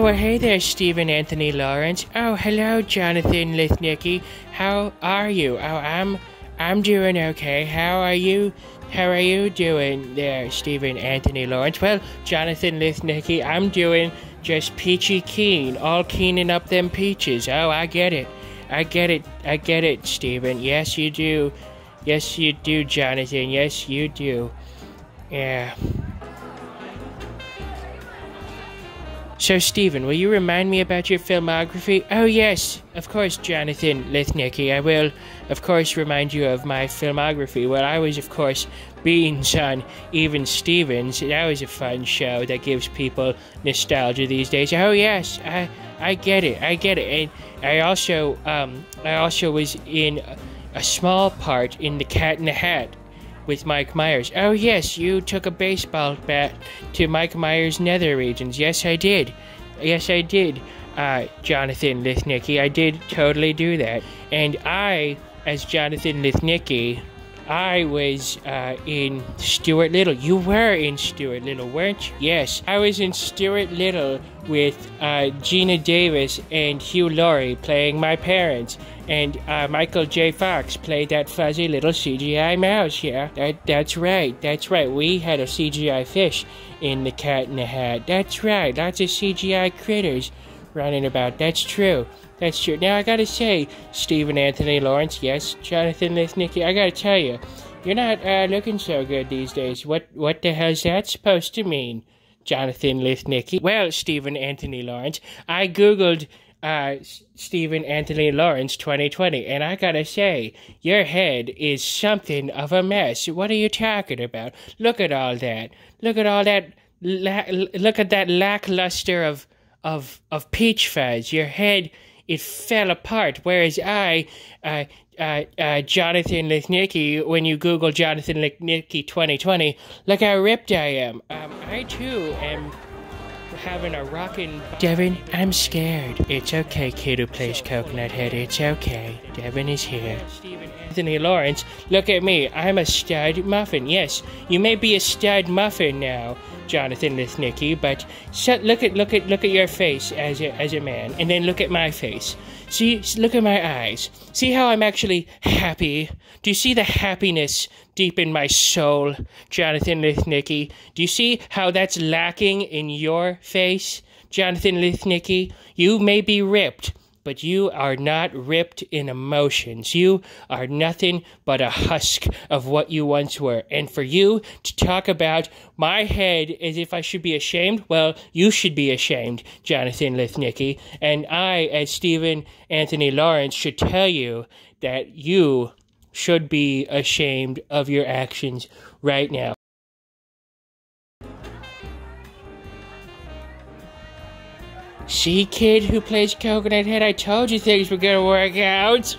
Oh, well, hey there, Steven Anthony Lawrence. Oh, hello, Jonathan Lipnicki. How are you? Oh, I'm, I'm doing okay. How are you? How are you doing there, Steven Anthony Lawrence? Well, Jonathan Lipnicki, I'm doing just peachy keen, all keening up them peaches. Oh, I get it. I get it. I get it, Steven. Yes, you do. Yes, you do, Jonathan. Yes, you do. Yeah. So, Steven, will you remind me about your filmography? Oh, yes, of course, Jonathan Lipnicki. I will, of course, remind you of my filmography. Well, I was, of course, Beans on Even Stevens. That was a fun show that gives people nostalgia these days. Oh, yes, I, I get it. I get it. And I also, um, I also was in a small part in The Cat in the Hat with Mike Myers. Oh, yes, you took a baseball bat to Mike Myers' nether regions. Yes, I did. Yes, I did, uh, Jonathan Lipnicki. I did totally do that. And I, as Jonathan Lipnicki, I was uh, in Stuart Little. You were in Stuart Little, weren't you? Yes, I was in Stuart Little with uh, Geena Davis and Hugh Laurie playing my parents, and uh, Michael J. Fox played that fuzzy little CGI mouse. Yeah, that, that's right. That's right. We had a CGI fish in the Cat in the Hat. That's right. Lots of CGI critters running about. That's true. That's true. Now I gotta say, Steven Anthony Lawrence, yes, Jonathan Lipnicki, I gotta tell you, you're not uh, looking so good these days. What what the hell's that supposed to mean, Jonathan Lipnicki? Well, Steven Anthony Lawrence, I googled uh, Steven Anthony Lawrence 2020, and I gotta say, your head is something of a mess. What are you talking about? Look at all that. Look at all that. La- look at that lackluster of of of peach fuzz. Your head it fell apart. Whereas I, uh, uh, uh, Jonathan Lipnicki, when you Google Jonathan Lipnicki 2020, look how ripped I am. Um, I too am having a rockin'. Devin, I'm scared. It's okay, kid who plays Coconut Head. It's okay. Devin is here. Anthony Lawrence, look at me. I'm a stud muffin. Yes, you may be a stud muffin now. Jonathan Lipnicki, but look at look at look at your face as a as a man, and then look at my face. See, look at my eyes. See how I'm actually happy. Do you see the happiness deep in my soul, Jonathan Lipnicki? Do you see how that's lacking in your face, Jonathan Lipnicki? You may be ripped, but you are not ripped in emotions. You are nothing but a husk of what you once were. And for you to talk about my head as if I should be ashamed, well, you should be ashamed, Jonathan Lipnicki. And I, as Steven Anthony Lawrence, should tell you that you should be ashamed of your actions right now. See, kid who plays Coconut Head, I told you things were gonna work out.